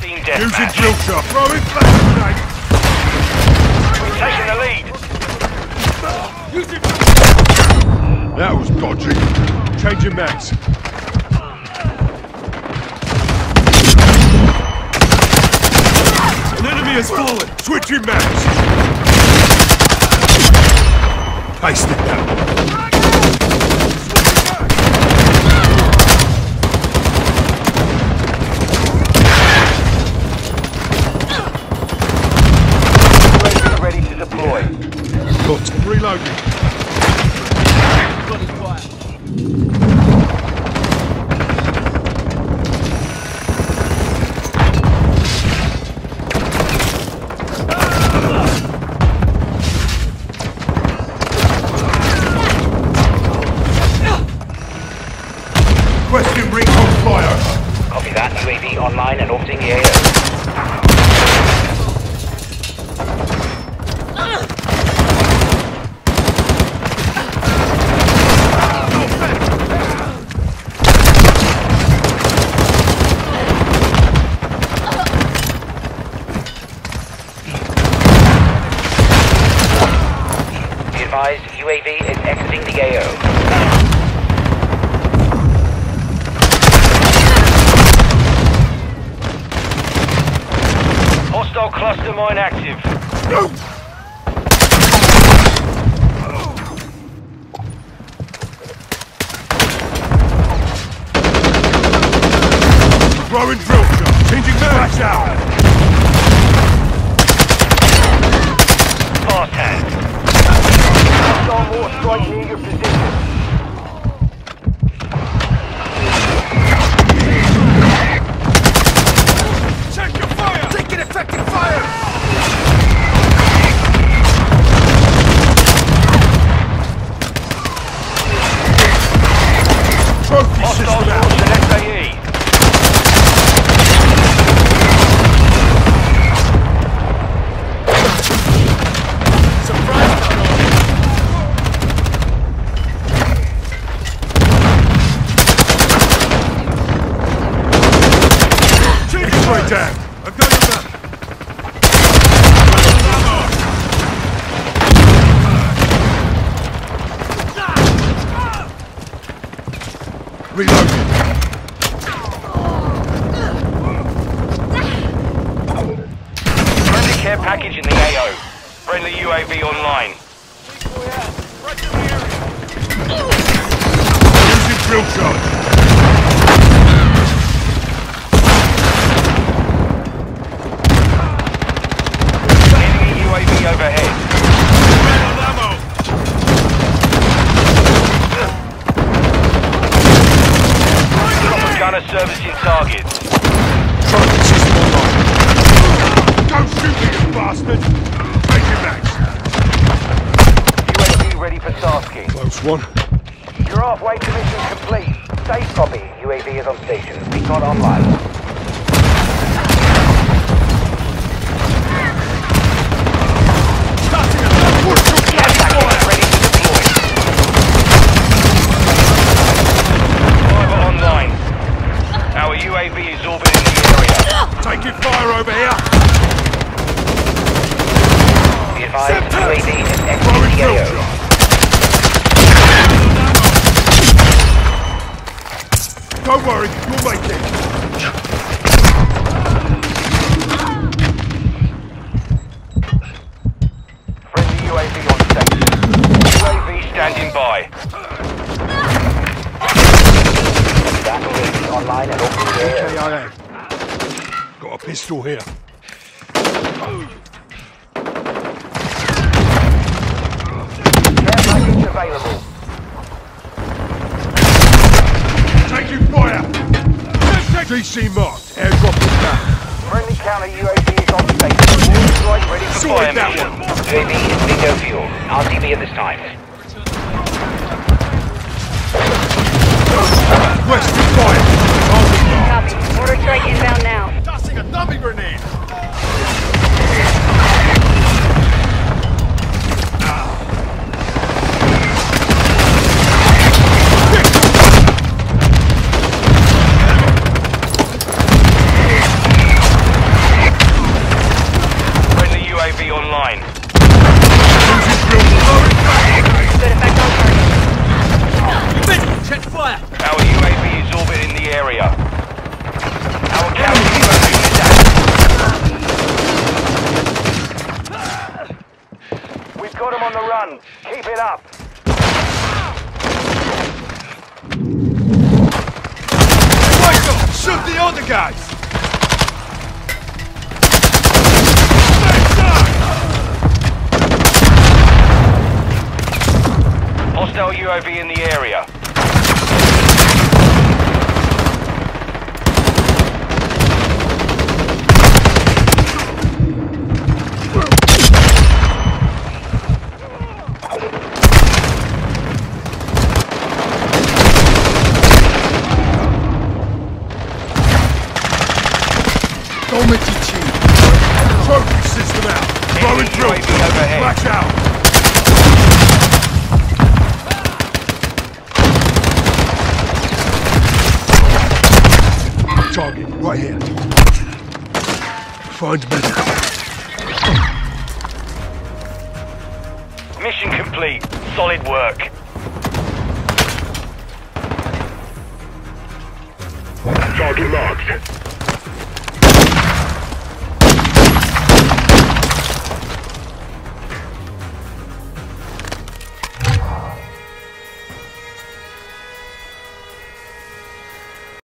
Using drill shot. Throwing flashbang. Taking the lead. That was dodgy. Changing mags. An enemy has fallen. Switching mags. Paste it Online and orbiting the AO. UAV is exiting the AO. Hostile cluster mine active. Throwing drill shot. Changing. Flash out. Down. I've got your back. Reloading. Friendly care package in the AO. Friendly UAV online. Using drill shot. One. You're halfway to mission complete. Safe copy. UAV is on station. Recon online. Package ready to deploy. Driver online. Our UAV is orbiting the area. Taking fire over here. Be advised, UAV is Throwing exiting the drill AO. shot. Don't worry, you'll make it. Friendly UAV on station. UAV standing by. That UAV online and orbiting the. Got a pistol here. Care package available. Taking fire. DC marked. Airdrop is back. Friendly counter UAV is on station. Strike ready for Sorted fire that mission. UAV is bingo fuel. RTB at this time. Western fire. Copy. Order strike inbound now. On. Keep it up. Michael, shoot the other guys! Hostile UAV in the area. Throwing Enemy through. UAV overhead. Flash out. Target, right here. Find medical. Mission complete. Solid work. Target marked.